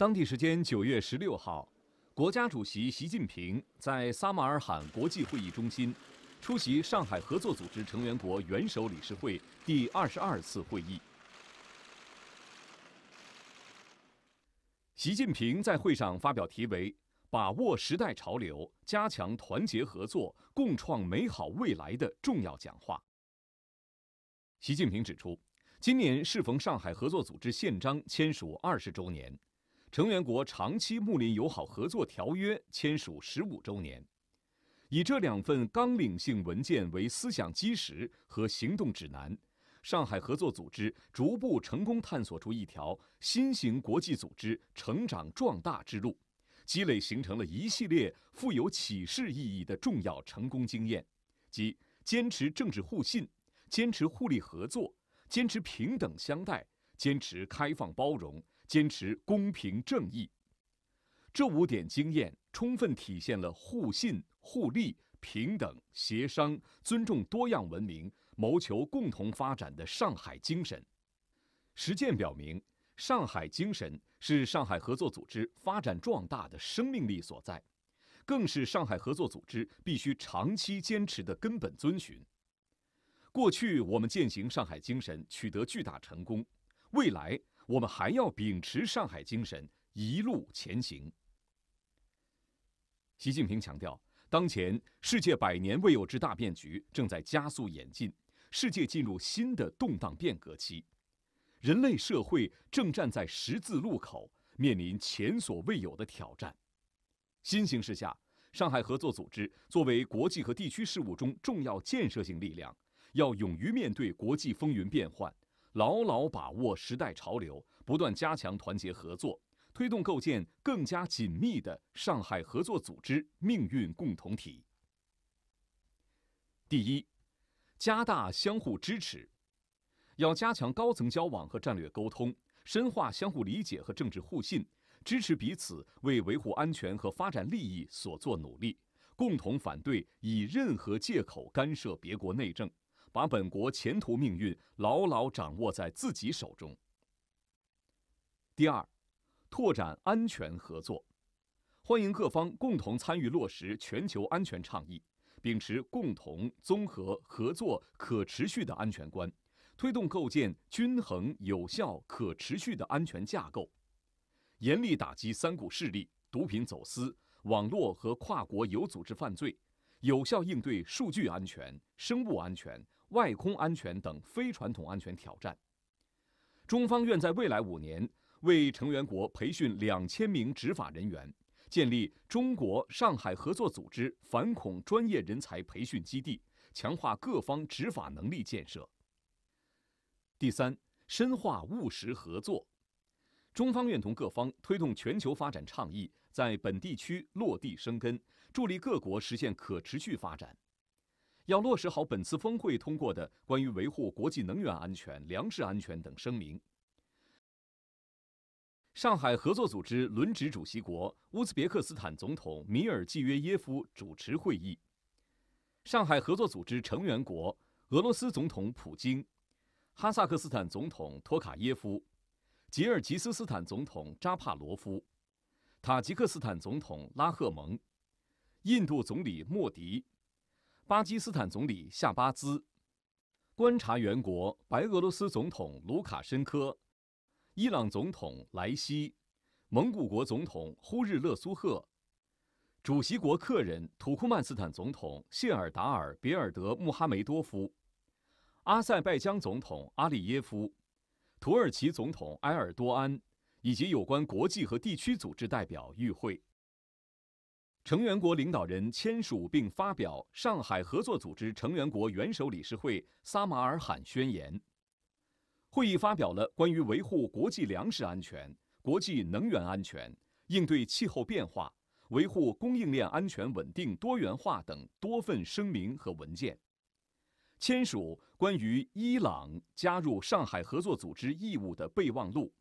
当地时间九月十六号，国家主席习近平在撒马尔罕国际会议中心出席上海合作组织成员国元首理事会第二十二次会议。习近平在会上发表题为“把握时代潮流，加强团结合作，共创美好未来”的重要讲话。习近平指出，今年适逢上海合作组织宪章签署二十周年。成员国长期睦邻友好合作条约签署十五周年，以这两份纲领性文件为思想基石和行动指南，上海合作组织逐步成功探索出一条新型国际组织成长壮大之路，积累形成了一系列富有启示意义的重要成功经验，即坚持政治互信，坚持互利合作，坚持平等相待，坚持开放包容。坚持公平正义，这五点经验充分体现了互信、互利、平等、协商、尊重多样文明、谋求共同发展的上海精神。实践表明，上海精神是上海合作组织发展壮大的生命力所在，更是上海合作组织必须长期坚持的根本遵循。过去我们践行上海精神取得巨大成功，未来。我们还要秉持上海精神，一路前行。习近平强调，当前世界百年未有之大变局正在加速演进，世界进入新的动荡变革期，人类社会正站在十字路口，面临前所未有的挑战。新形势下，上海合作组织作为国际和地区事务中重要建设性力量，要勇于面对国际风云变幻。牢牢把握时代潮流，不断加强团结合作，推动构建更加紧密的上海合作组织命运共同体。第一，加大相互支持，要加强高层交往和战略沟通，深化相互理解和政治互信，支持彼此为维护安全和发展利益所做努力，共同反对以任何借口干涉别国内政。把本国前途命运牢牢掌握在自己手中。第二，拓展安全合作，欢迎各方共同参与落实全球安全倡议，秉持共同、综合、合作、可持续的安全观，推动构建均衡、有效、可持续的安全架构，严厉打击三股势力、毒品走私、网络和跨国有组织犯罪，有效应对数据安全、生物安全。外空安全等非传统安全挑战，中方愿在未来五年为成员国培训两千名执法人员，建立中国上海合作组织反恐专业人才培训基地，强化各方执法能力建设。第三，深化务实合作，中方愿同各方推动全球发展倡议在本地区落地生根，助力各国实现可持续发展。要落实好本次峰会通过的关于维护国际能源安全、粮食安全等声明。上海合作组织轮值主席国乌兹别克斯坦总统米尔季约耶夫主持会议。上海合作组织成员国俄罗斯总统普京、哈萨克斯坦总统托卡耶夫、吉尔吉斯斯坦总统扎帕罗夫、塔吉克斯坦总统拉赫蒙、印度总理莫迪。巴基斯坦总理夏巴兹、观察员国白俄罗斯总统卢卡申科、伊朗总统莱西、蒙古国总统呼日勒苏赫、主席国客人土库曼斯坦总统谢尔达尔别尔德穆哈梅多夫、阿塞拜疆总统阿里耶夫、土耳其总统埃尔多安以及有关国际和地区组织代表与会。成员国领导人签署并发表上海合作组织成员国元首理事会撒马尔罕宣言。会议发表了关于维护国际粮食安全、国际能源安全、应对气候变化、维护供应链安全稳定多元化等多份声明和文件，签署关于伊朗加入上海合作组织义务的备忘录，